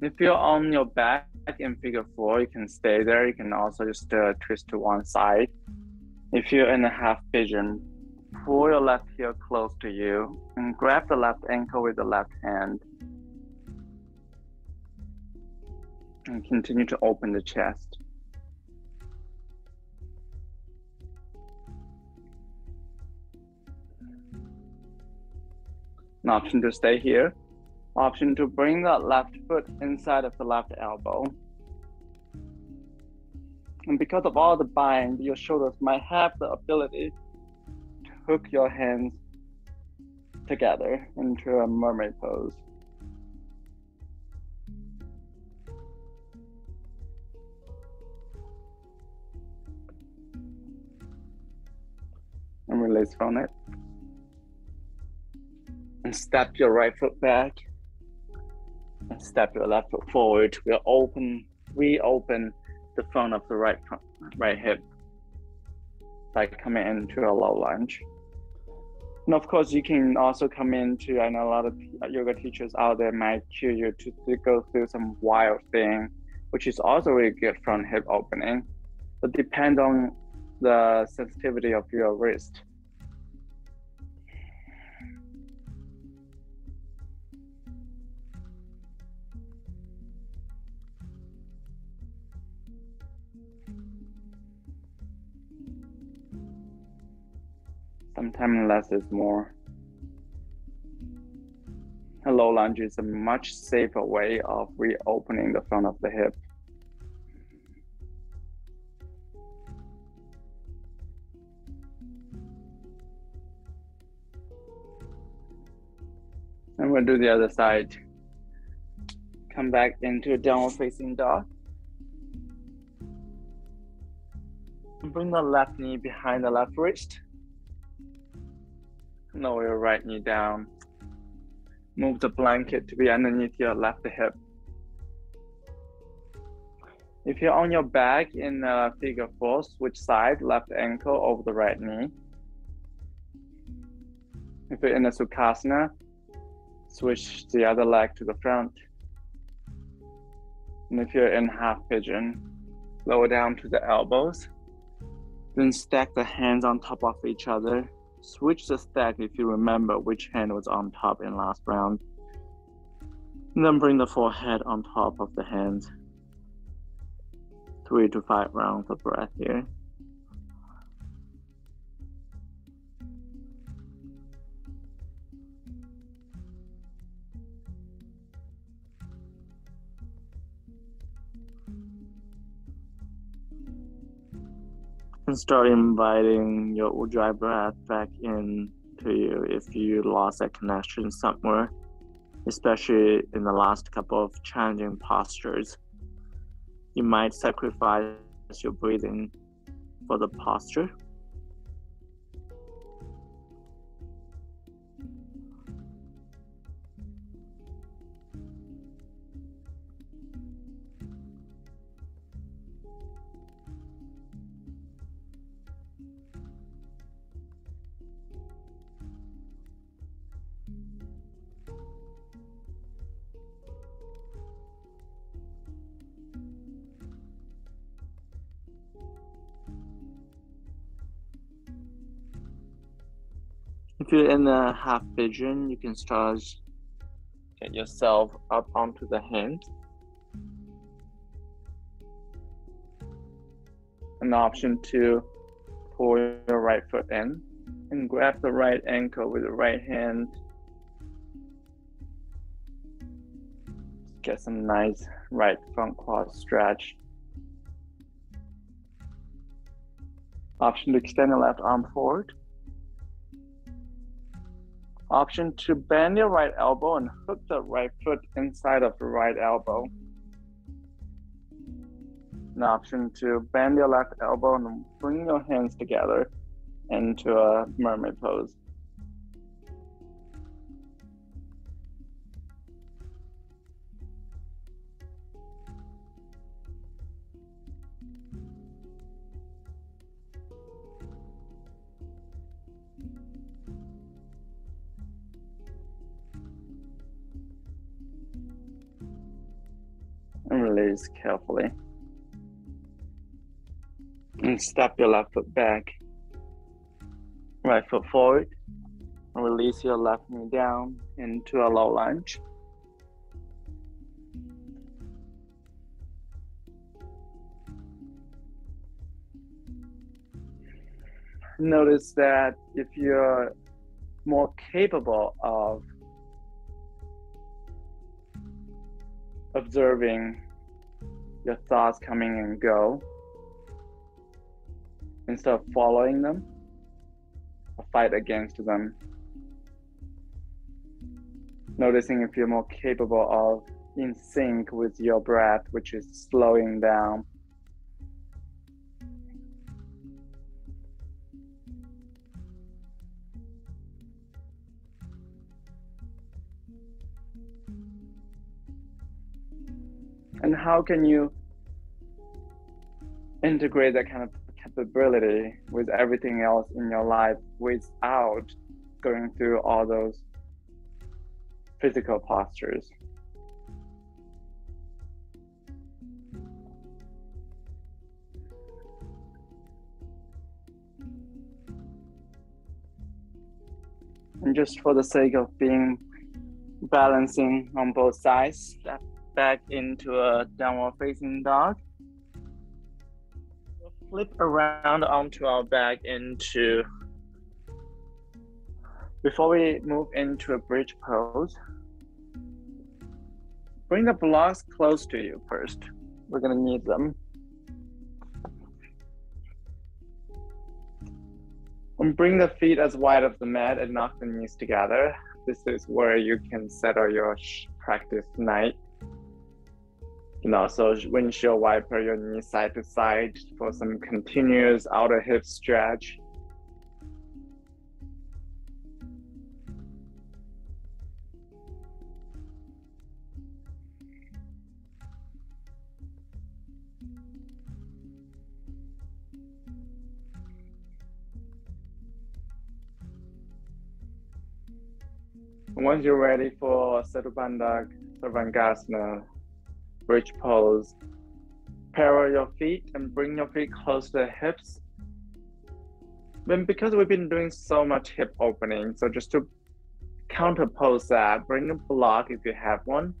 If you're on your back in figure four, you can stay there. You can also just uh, twist to one side. If you're in a half pigeon, pull your left heel close to you and grab the left ankle with the left hand. And continue to open the chest. An option to stay here. Option to bring the left foot inside of the left elbow. And because of all the bind, your shoulders might have the ability to hook your hands together into a mermaid pose. And release from it and step your right foot back and step your left foot forward. We'll open, reopen the front of the right right hip by coming into a low lunge. And of course, you can also come into, I know a lot of yoga teachers out there might cue you to, to go through some wild thing, which is also really good front hip opening, but depend on the sensitivity of your wrist. time less is more. Low lunge is a much safer way of reopening the front of the hip. And we'll do the other side. Come back into a downward facing dog. Bring the left knee behind the left wrist. Lower your right knee down. Move the blanket to be underneath your left hip. If you're on your back in uh, figure four, switch side, left ankle over the right knee. If you're in a Sukhasana, switch the other leg to the front. And if you're in half pigeon, lower down to the elbows. Then stack the hands on top of each other. Switch the stack if you remember which hand was on top in last round. And then bring the forehead on top of the hands three to five rounds of breath here. And start inviting your Ujjayi breath back in to you if you lost that connection somewhere, especially in the last couple of challenging postures you might sacrifice your breathing for the posture. If you're in the half pigeon, you can start get yourself up onto the hand. An option to pull your right foot in and grab the right ankle with the right hand. Get some nice right front quad stretch. Option to extend the left arm forward. Option to bend your right elbow and hook the right foot inside of the right elbow. An option to bend your left elbow and bring your hands together into a mermaid pose. Release carefully. And step your left foot back, right foot forward, and release your left knee down into a low lunge. Notice that if you're more capable of observing your thoughts coming and go instead of following them or fight against them. Noticing if you're more capable of in sync with your breath, which is slowing down and how can you integrate that kind of capability with everything else in your life without going through all those physical postures and just for the sake of being balancing on both sides step back into a downward facing dog. Flip around onto our back into. Before we move into a bridge pose, bring the blocks close to you first. We're gonna need them. And bring the feet as wide as the mat and knock the knees together. this is where you can settle your practice night. You so windshield wiper your knee side to side for some continuous outer hip stretch. Once you're ready for Setu Sarvangasana, bridge pose, parallel your feet and bring your feet close to the hips. Then because we've been doing so much hip opening, so just to counterpose that, bring a block if you have one,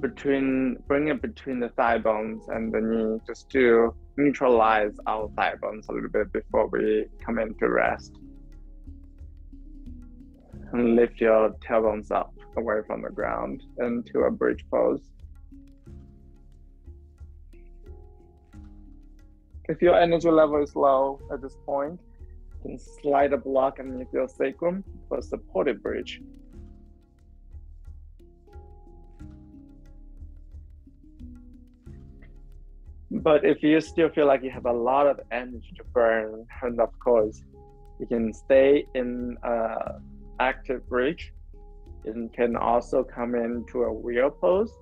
between bring it between the thigh bones and the knee just to neutralize our thigh bones a little bit before we come into rest and lift your tailbones up away from the ground into a bridge pose. If your energy level is low at this point, you can slide a block underneath your sacrum for a supported bridge. But if you still feel like you have a lot of energy to burn, and of course, you can stay in a active bridge. It can also come into a wheel pose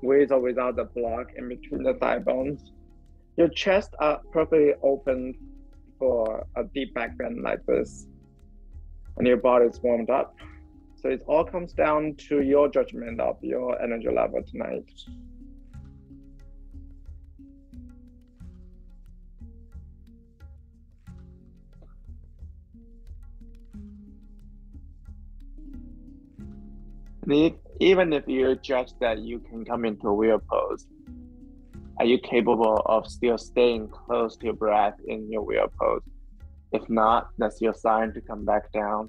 with or without the block in between the thigh bones. Your chest are perfectly open for a deep back bend like this. And your body is warmed up. So it all comes down to your judgment of your energy level tonight. And even if you judge that you can come into a wheel pose, are you capable of still staying close to your breath in your wheel pose? If not, that's your sign to come back down.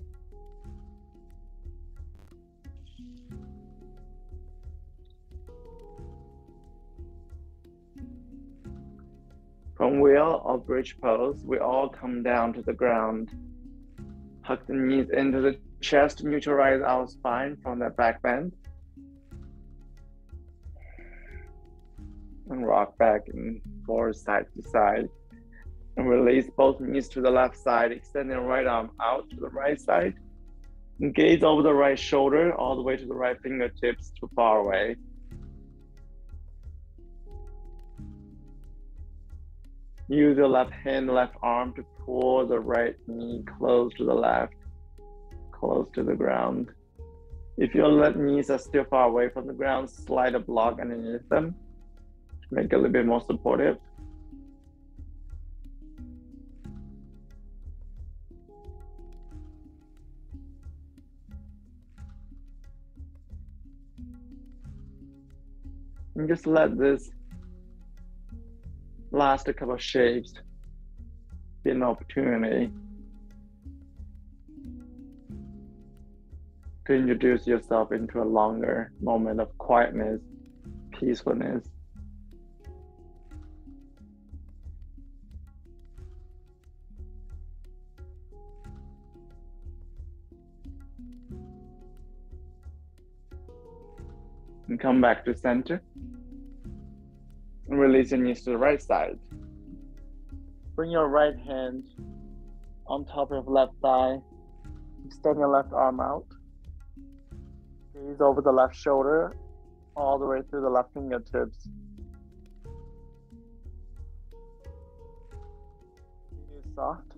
From wheel or bridge pose, we all come down to the ground. Hug the knees into the chest neutralize our spine from the back bend. And rock back and forward side to side. And release both knees to the left side, extending right arm out to the right side. And gaze over the right shoulder all the way to the right fingertips too far away. Use your left hand, left arm to pull the right knee close to the left close to the ground. If your left knees are still far away from the ground, slide a block underneath them make a little bit more supportive. And just let this last a couple of shapes be an opportunity to introduce yourself into a longer moment of quietness, peacefulness. And come back to center. And release your knees to the right side. Bring your right hand on top of left thigh. Extend your left arm out. Gaze over the left shoulder, all the way through the left fingertips. soft.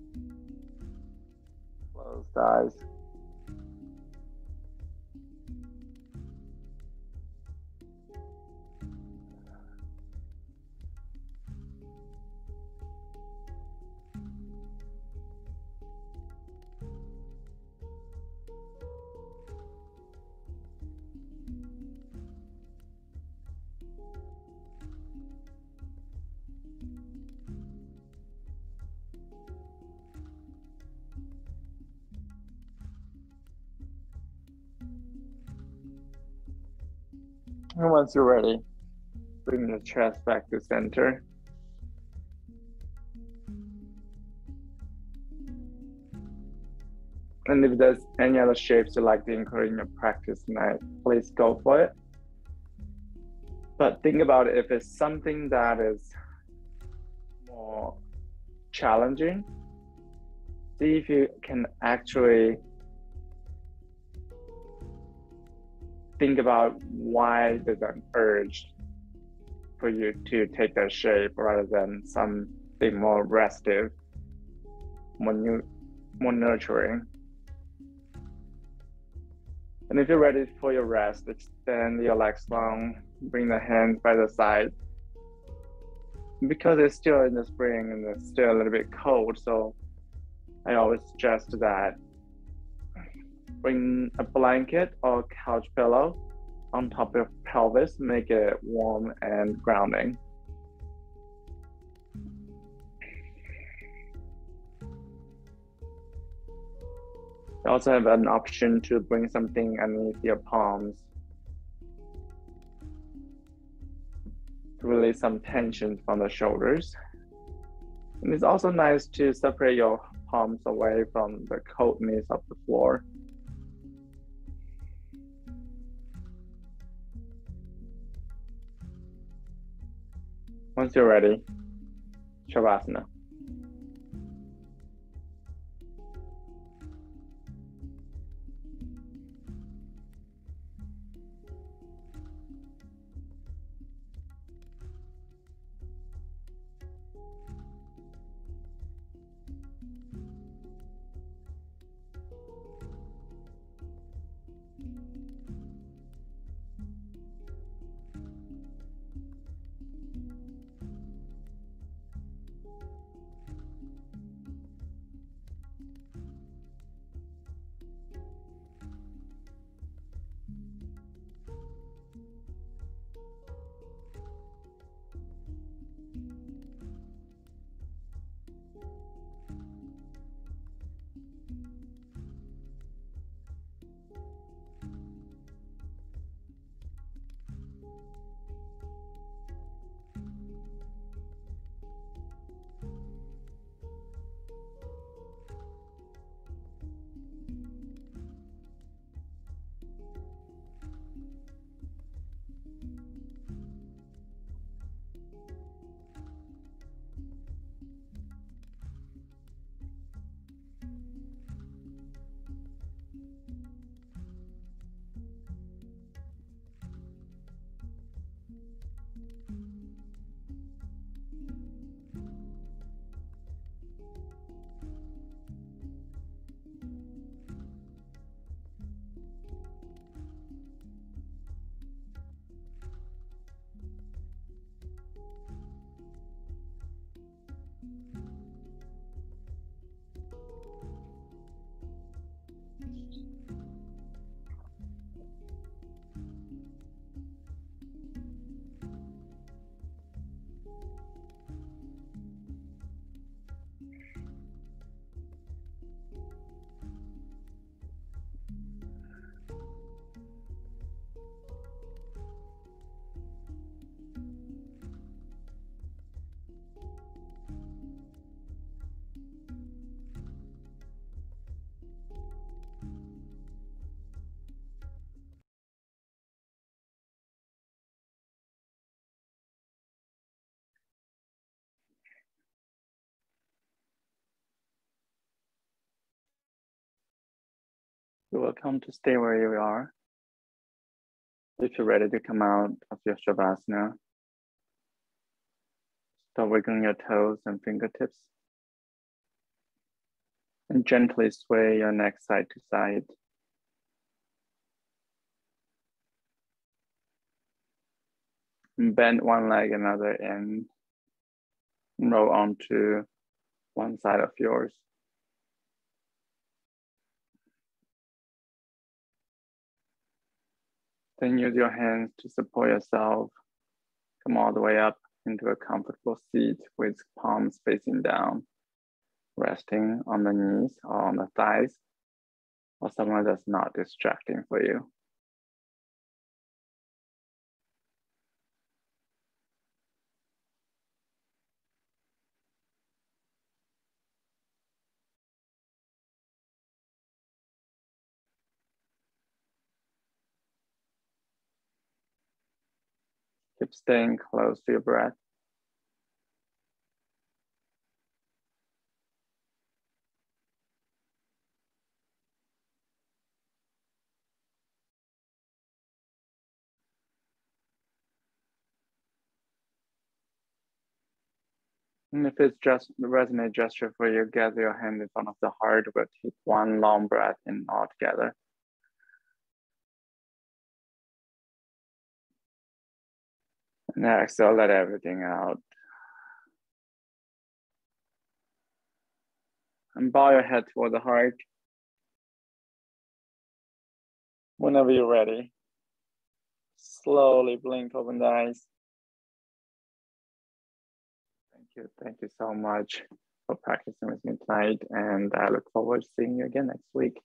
Closed eyes. Once you're ready, bring the chest back to center. And if there's any other shapes you like to include in your practice tonight, please go for it. But think about it if it's something that is more challenging, see if you can actually think about why there's an urge for you to take that shape rather than something more restive, more, new, more nurturing. And if you're ready for your rest, extend your legs long, bring the hands by the side. Because it's still in the spring and it's still a little bit cold, so I always suggest that bring a blanket or couch pillow on top of your pelvis, make it warm and grounding. You also have an option to bring something underneath your palms to release some tension from the shoulders. And it's also nice to separate your palms away from the coldness of the floor. Once you're ready, Shavasana. You're welcome to stay where you are. If you're ready to come out of your Shavasana, start wiggling your toes and fingertips. And gently sway your neck side to side. Bend one leg another end. Roll onto one side of yours. Then use your hands to support yourself. Come all the way up into a comfortable seat with palms facing down, resting on the knees or on the thighs, or somewhere that's not distracting for you. Keep staying close to your breath. And if it's just the resonate gesture for you, gather your hand in front of the heart, but take one long breath in all together. And exhale, let everything out. And bow your head toward the heart. Whenever you're ready, slowly blink open the eyes. Thank you. Thank you so much for practicing with me tonight. And I look forward to seeing you again next week.